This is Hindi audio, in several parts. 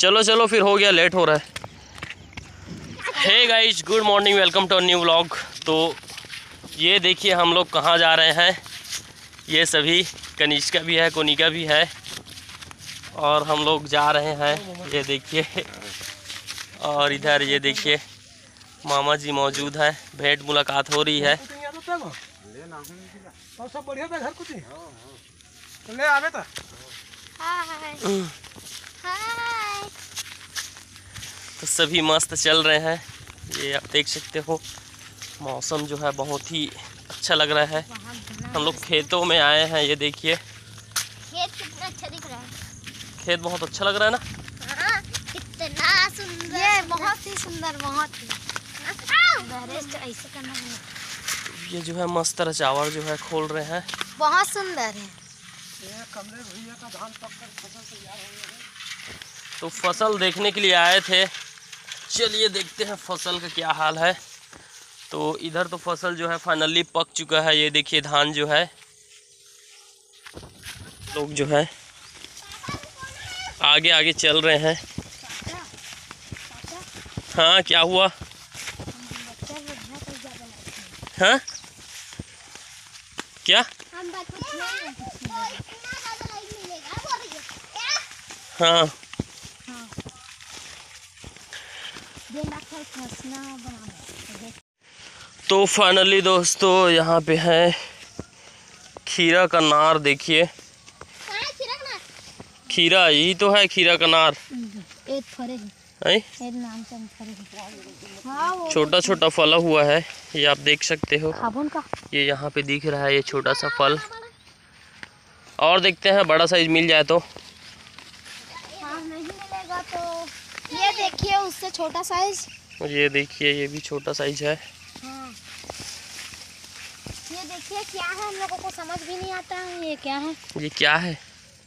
चलो चलो फिर हो गया लेट हो रहा है। Hey guys good morning welcome to new vlog तो ये देखिए हम लोग कहाँ जा रहे हैं। ये सभी कनिष्का भी है कोनिका भी है। और हम लोग जा रहे हैं ये देखिए। और इधर ये देखिए मामा जी मौजूद है। भेंट मुलाकात हो रही है। तो सब बढ़िया था घर कुछ? तो। ले आवे था हाय हाय तो सभी मस्त चल रहे हैं। ये आप देख सकते हो मौसम जो है बहुत ही अच्छा लग रहा है। हम लोग खेतों में आए हैं ये देखिए। खेत कितना अच्छा दिख रहा है। खेत बहुत अच्छा लग रहा है ना? हाँ, कितना सुंदर। ये बहुत ही सुंदर बहुत ही। तो ऐसे करना है। ये जो है मस्त रचावर जो है खोल रहे हैं। बहुत सुंदर है। ये कमरे भैया का धान पककर फ़सल तैयार हो गया तो फ़सल देखने के लिए आए थे। चलिए देखते हैं फ़सल का क्या हाल है। तो इधर तो फ़सल जो है फाइनली पक चुका है ये देखिए धान जो है। लोग जो है आगे आगे चल रहे हैं। हाँ क्या हुआ? हाँ? क्या? हाँ। तो फाइनली दोस्तों, यहाँ पे है खीरा का नार, देखिए। खीरा यही तो है, खीरा का नार। छोटा छोटा फला हुआ है, ये आप देख सकते हो। ये यहाँ पे दिख रहा है, ये छोटा सा फल। और देखते हैं, बड़ा साइज़ मिल जाए तो। हाँ नहीं मिलेगा तो। ये देखिए, उससे छोटा साइज़ ये देखिए ये भी छोटा साइज़ है। हाँ। ये देखिए क्या है? हम लोगों को समझ भी नहीं आता है ये क्या है। ये क्या है?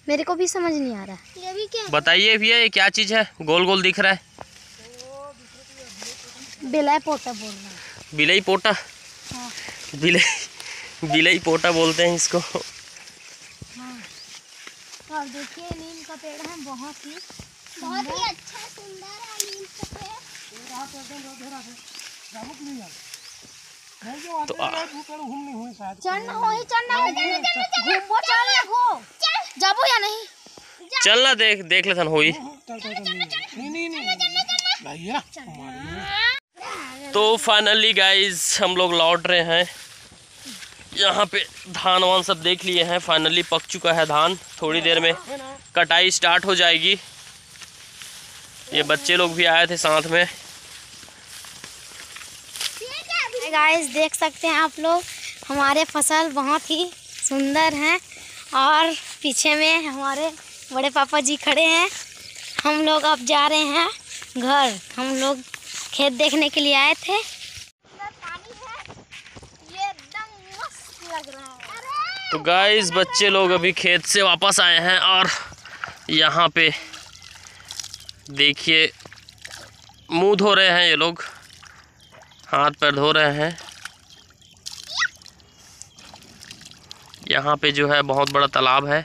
मेरे को भी समझ नहीं आ रहा ये भी क्या बताइए भैया ये क्या चीज़ है? गोल गोल दिख रहा है। बिलाई पोटा बोल रहा है। बिलई पोटा? हाँ। बिलई बिलई पोटा बोलते हैं इसको। हाँ। और देखिए नीम का पेड़ है बहुत ही बहुत ही अच्छा सुंदर है नीम का। तो चढ़ना चढ़ना चल जाबो या नहीं? चल ना देख देख लेथन होई चल चल चल नहीं नहीं नहीं तो फाइनली गाइस हम लोग लौट रहे हैं। यहाँ पे धान वान सब देख लिए हैं। फाइनली पक चुका है धान। थोड़ी देर में कटाई स्टार्ट हो जाएगी। ये बच्चे लोग भी आए थे साथ में। गाइस देख सकते हैं आप लोग हमारे फ़सल बहुत ही सुंदर हैं और पीछे में हमारे बड़े पापा जी खड़े हैं। हम लोग अब जा रहे हैं घर। हम लोग खेत देखने के लिए आए थे। तो गाइस बच्चे लोग अभी खेत से वापस आए हैं और यहाँ पे देखिए, मुँह धो रहे हैं ये लोग। हाथ पैर धो रहे हैं। यहाँ पे जो है बहुत बड़ा तालाब है।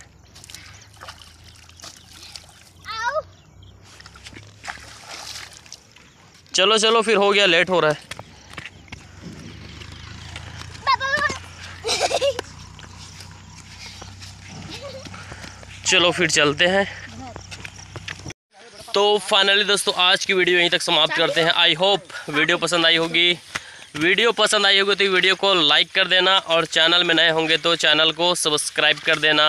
चलो चलो, फिर हो गया, लेट हो रहा है। चलो, फिर चलते हैं। तो फाइनली दोस्तों आज की वीडियो यहीं तक समाप्त करते हैं। आई होप वीडियो पसंद आई होगी। वीडियो पसंद आई होगी तो वीडियो को लाइक कर देना और चैनल में नए होंगे तो चैनल को सब्सक्राइब कर देना।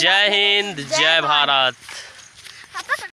जय हिंद जय भारत।